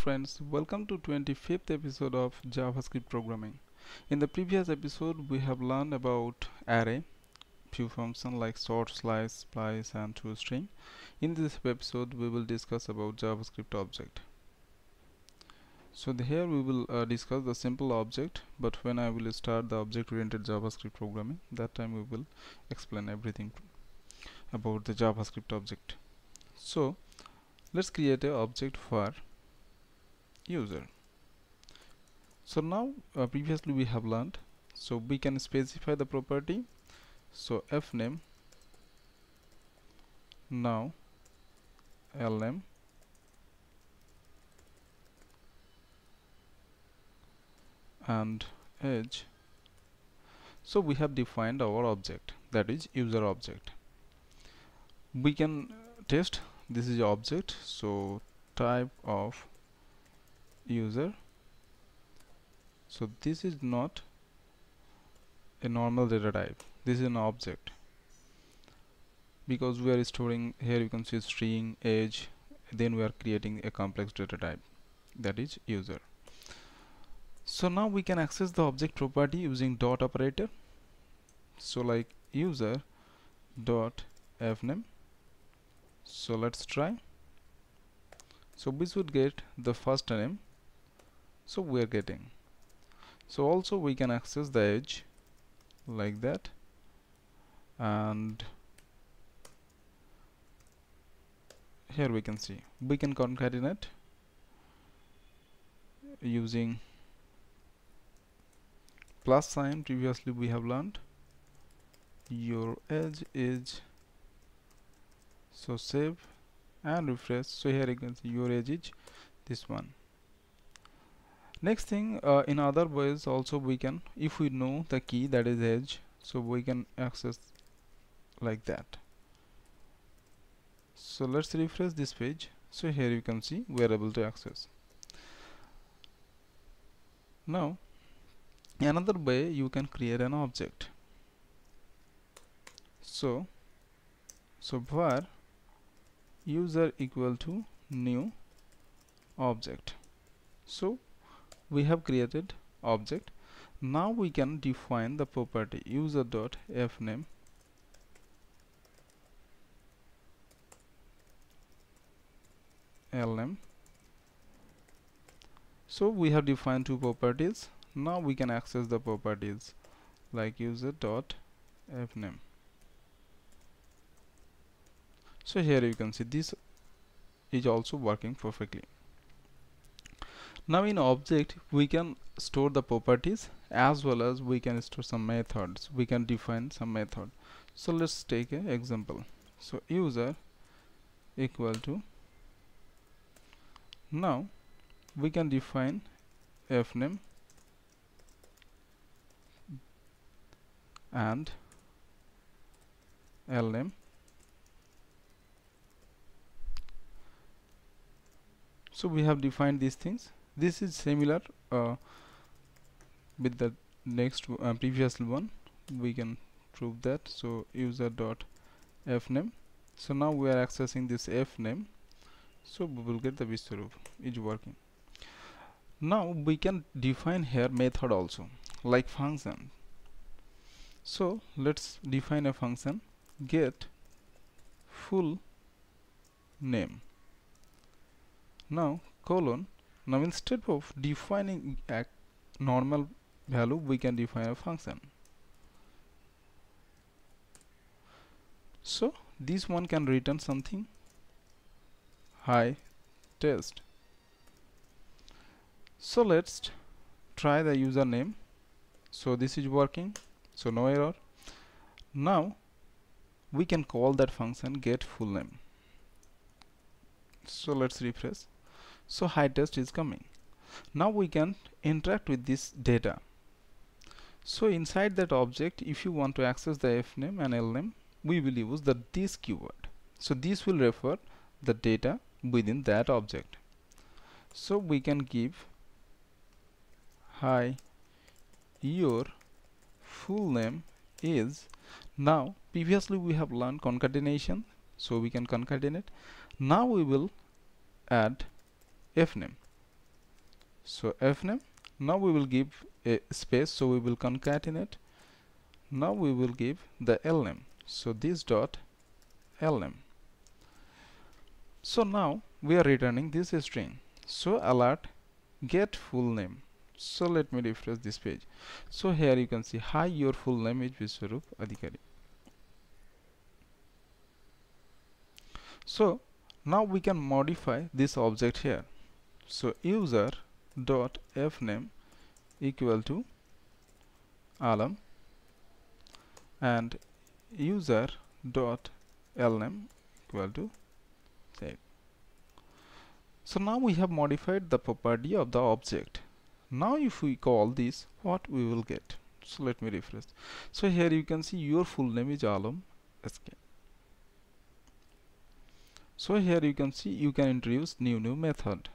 friends, welcome to 25th episode of JavaScript programming. In the previous episode we have learned about array, few functions like sort, slice, splice and toString. In this episode we will discuss about JavaScript object. So here we will uh, discuss the simple object but when I will start the object oriented JavaScript programming that time we will explain everything about the JavaScript object. So let's create a object for user. So now uh, previously we have learned so we can specify the property. So f name now lm and age so we have defined our object that is user object. We can test this is object so type of user. So this is not a normal data type. This is an object. Because we are storing here you can see string age then we are creating a complex data type that is user. So now we can access the object property using dot operator. So like user dot fname. So let's try. So we should get the first name so we are getting. So also we can access the edge like that. And here we can see. We can concatenate using plus sign. Previously we have learned your edge is so save and refresh. So here you can see your edge is this one next thing uh, in other ways also we can if we know the key that is edge so we can access like that. So let's refresh this page. So here you can see we are able to access. Now another way you can create an object. So so var user equal to new object. So we have created object. Now we can define the property user dot fname lm so we have defined two properties. Now we can access the properties like user dot fname so here you can see this is also working perfectly now in object we can store the properties as well as we can store some methods. We can define some method. So let's take an example. So user equal to now we can define fname and lname. So we have defined these things this is similar uh, with the next uh, previous one. We can prove that. So user dot fname so now we are accessing this fname. So we will get the Biswarup is working. Now we can define here method also like function. So let's define a function. Get full name. Now colon now instead of defining a normal value we can define a function. So this one can return something hi test. So let's try the username. So this is working. So no error. Now we can call that function get full name. So let's refresh so high test is coming. Now we can interact with this data. So inside that object if you want to access the fname and lname we will use the this keyword. So this will refer the data within that object. So we can give hi your full name is now previously we have learned concatenation so we can concatenate. Now we will add fname. So fname. Now we will give a space so we will concatenate. Now we will give the lname. So this dot lname. So now we are returning this string. So alert get full name. So let me refresh this page. So here you can see hi your full name is Biswarup Adhikari. So now we can modify this object here so user dot fname equal to alam and user dot lname equal to save. So now we have modified the property of the object. Now if we call this what we will get? So let me refresh so here you can see your full name is alam sk so here you can see you can introduce new new method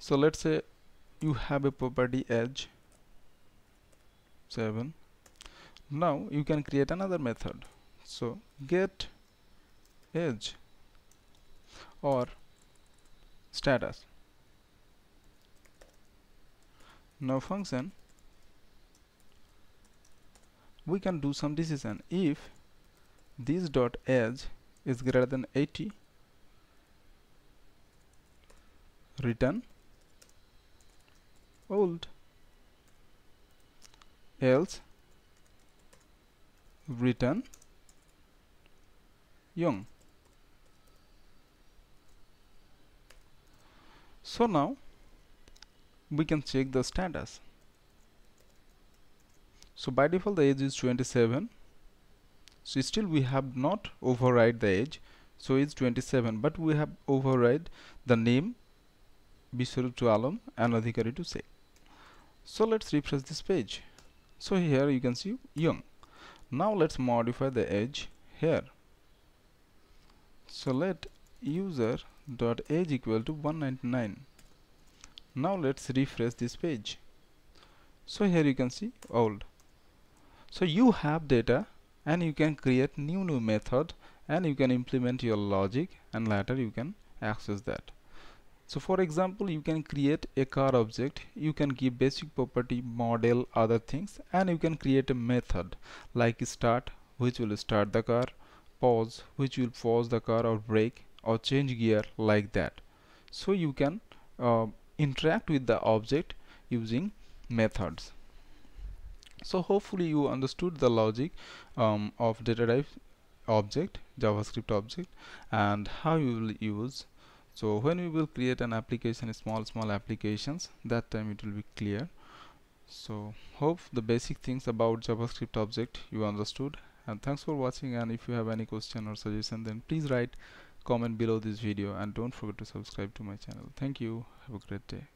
so let's say you have a property edge 7 now you can create another method. So get edge or status. Now function we can do some decision. If this dot edge is greater than 80 return old. Else? Return young. So now we can check the status. So by default the age is 27 so still we have not override the age. So it's 27 but we have override the name Biswarup to Alam and Adhikari to say so let's refresh this page. So here you can see young. Now let's modify the age here. So let user dot age equal to 199 now let's refresh this page. So here you can see old. So you have data and you can create new new method and you can implement your logic and later you can access that so for example you can create a car object you can give basic property model other things and you can create a method like start which will start the car pause which will pause the car or brake or change gear like that. So you can uh, interact with the object using methods. So hopefully you understood the logic um, of data object javascript object and how you will use so when we will create an application small small applications that time it will be clear. So hope the basic things about javascript object you understood. And thanks for watching and if you have any question or suggestion then please write comment below this video. And don't forget to subscribe to my channel. Thank you. Have a great day